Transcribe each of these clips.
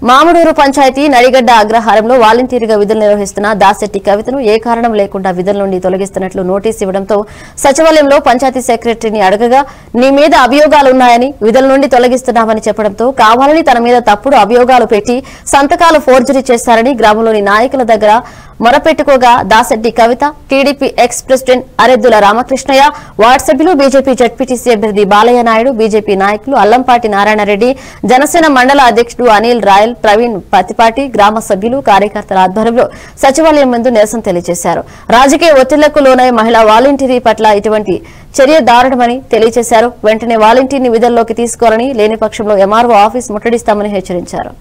మామడూరు పంచాయతీ నడిగడ్డ అగ్రహారంలో వాలంటీర్గా విధులు నిర్వహిస్తున్న దాసెట్టి కవితను ఏ కారణం లేకుండా విధుల నుండి తొలగిస్తున్నట్లు నోటీసు ఇవ్వడంతో సచివాలయంలో పంచాయతీ సెక్రటరీని అడగగా నీ మీద అభియోగాలున్నాయని విధుల నుండి తొలగిస్తున్నామని చెప్పడంతో కావాలని తన మీద తప్పుడు అభియోగాలు పెట్టి సంతకాలు ఫోర్జరీ చేశారని గ్రామంలోని నాయకుల దగ్గర మొరపెట్టుకోగా Dasetti Kavitha TDP ex president Areddula Ramakrishnaiah ward సభ్యులు బీజేపీ జడ్పీటీసీ అభ్యర్థి బాలయ్య నాయుడు బీజేపీ నాయకులు అల్లంపాటి నారాయణరెడ్డి జనసేన మండల అధ్యక్షుడు అనిల్ రాయల్ ప్రవీణ్ పతిపాటి గ్రామ సభ్యులు కార్యకర్తల ఆధ్వర్యంలో సచివాలయం ముందు నిరసన తెలియజేశారు. రాజకీయ ఒత్తిళ్ళకు లోనై మహిళా వాలంటీరీ పట్ల ఇటువంటి చర్య దారుణమని తెలియజేశారు. వెంటనే వాలంటీర్ని విధుల్లోకి తీసుకోవాలని లేని పక్షంలో ఎంఆర్ఓ ఆఫీస్ ముట్టడిస్తామని హెచ్చరించారు.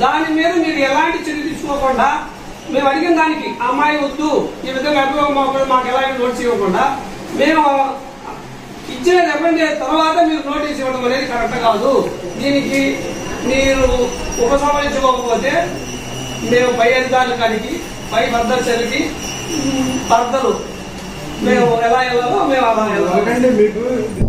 దాని మీద మీరు ఎలాంటి చర్య తీసుకోకుండా మేము అడిగిన దానికి అమ్మాయి వద్దు ఈ విధంగా అభియోగం మాకు మాకు నోటీస్ ఇవ్వకుండా మేము ఇచ్చిన చెప్పండి తర్వాత మీరు నోటీస్ ఇవ్వడం అనేది కరెక్ట్ కాదు. దీనికి మీరు ఉపసంహరించుకోకపోతే మేము పై అధికారులు కాడికి పై భద్రతలకి భర్తలు. మేము ఎలా వెళ్ళాలో మేము అలా వెళ్ళాలి.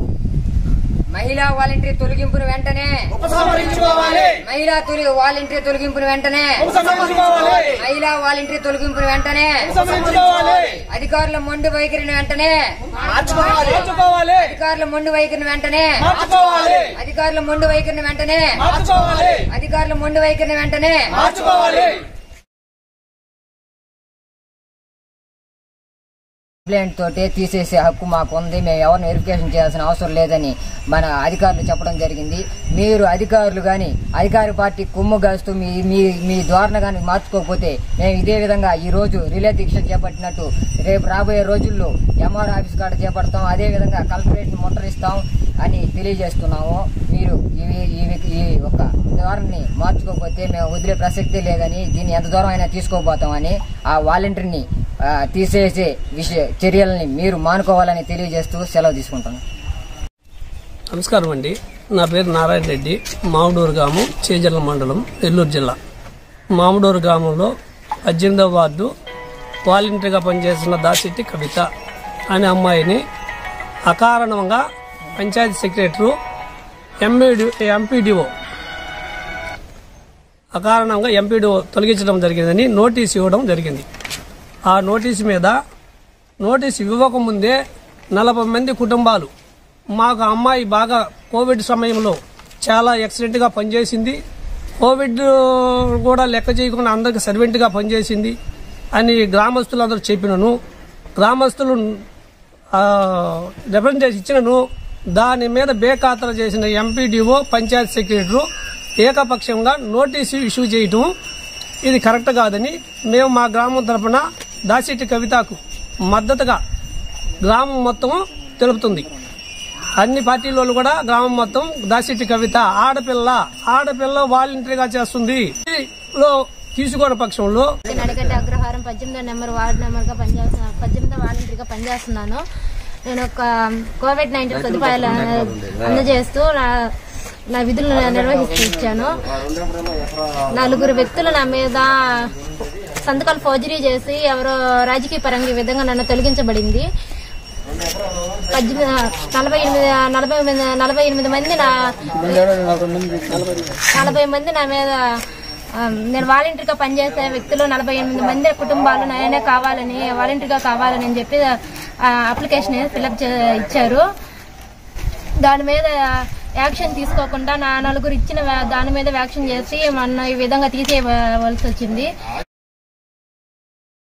మహిళా వాలంటీర్ తొలగింపును వెంటనే ఉపసంహరించుకోవాలి. మహిళా తొలి వాలంటీర్ తొలగింపును వెంటనే ఉపసంహరించుకోవాలి. మహిళా వాలంటీర్ తొలగింపును వెంటనే ఉపసంహరించుకోవాలి. అధికారుల మొండి వైఖరిని వెంటనే మార్చుకోవాలి. మార్చుకోవాలి. అధికారుల మొండి వైఖరిని వెంటనే మార్చుకోవాలి. అధికారుల మొండి వైఖరిని వెంటనే మార్చుకోవాలి. అధికారుల మొండి వైఖరిని వెంటనే కంప్లైంట్ తోటే తీసేసే హక్కు మాకు ఉంది మేము ఎవరిని వెరిఫికేషన్ చేయాల్సిన అవసరం లేదని మన అధికారులు చెప్పడం జరిగింది. మీరు అధికారులు కానీ అధికార పార్టీ కుమ్ము గాస్తూ మీ మీ మీ ధోరణ కానీ మార్చుకోకపోతే మేము ఇదే విధంగా ఈ రోజు రిలే దీక్ష చేపట్టినట్టు రేపు రాబోయే రోజుల్లో ఎంఆర్ ఆఫీస్ కాడ చేపడతాం. అదే విధంగా ముట్టరిస్తాం అని తెలియజేస్తున్నాము. మీరు ఇవి ఇవి ఈ ఒక ధోరణిని మార్చుకోకపోతే మేము వదిలే ప్రసక్తే లేదని దీన్ని ఎంత దూరం అయినా తీసుకోపోతామని ఆ వాలంటీర్ని తీసేసే విషయ చర్యలని మీరు మానుకోవాలని తెలియజేస్తూ సెలవు తీసుకుంటాను నమస్కారం అండి. నా పేరు నారాయణ రెడ్డి. మామిడూరు గ్రామం చేజర్ల మండలం నెల్లూరు జిల్లా. మామిడూరు గ్రామంలో పద్దెనిమిదవ వార్డు వాలంటీర్గా పనిచేస్తున్న దాసిట్టి కవిత. అనే అమ్మాయిని అకారణంగా పంచాయతీ సెక్రటరీ ఎంఈడి ఎంపీడీఓ. అకారణంగా ఎంపీడీఓ తొలగించడం జరిగిందని నోటీస్ ఇవ్వడం జరిగింది. ఆ నోటీస్ మీద నోటీసు ఇవ్వకముందే నలభై మంది కుటుంబాలు మాకు అమ్మాయి బాగా కోవిడ్ సమయంలో చాలా ఎక్సలెంట్గా పనిచేసింది. కోవిడ్ కూడా లెక్క చేయకుండా అందరికి సర్వెంట్గా పనిచేసింది అని గ్రామస్తులందరూ చెప్పినను. గ్రామస్తులు రిప్రజెంటేషన్ ఇచ్చినను. దాని మీద బేఖాతరు చేసిన ఎంపీడీఓ పంచాయత్ సెక్రటరీ ఏకపక్షంగా నోటీసు ఇష్యూ చేయటం ఇది కరెక్ట్ కాదని మేము మా గ్రామం తరఫున దాసిటి కవితకు మద్దతుగా గ్రామం మొత్తం తెలుపుతుంది. అన్ని పార్టీల కూడా గ్రామం మొత్తం దాసిటి కవిత ఆడపిల్ల ఆడపిల్ల వాలంటరీగా చేస్తుంది. లో తీసుకోని పక్షంలో నడిగడ్డ అగ్రహారం పద్దెనిమిదో నెంబర్ వార్డు నెంబర్గా పనిచేస్తున్నాను పద్దెనిమిదో వాలంటరీగా పనిచేస్తున్నాను. నేను ఒక కోవిడ్ నైన్టీన్ సదుపాయాలు అందజేస్తూ నా నా విధులు నిర్వహిస్తూ ఇచ్చాను నలుగురు వ్యక్తులు నా మీద సంతకాలు ఫోర్జరీ చేసి ఎవరో రాజకీయ పరంగా ఈ విధంగా నన్ను తొలగించబడింది. పద్దెనిమిది నలభై ఎనిమిది నలభై ఎనిమిది నలభై ఎనిమిది మంది నా నలభై మంది నా మీద నేను వాలంటీర్గా పనిచేసే వ్యక్తులు నలభై ఎనిమిది మంది కుటుంబాలు నేనే కావాలని వాలంటీర్గా కావాలని చెప్పి అప్లికేషన్ ఫిలప్ ఇచ్చారు. దాని మీద యాక్షన్ తీసుకోకుండా నా నలుగురు ఇచ్చిన దాని మీద యాక్షన్ చేసి మొన్న ఈ విధంగా తీసేయవలసి వచ్చింది.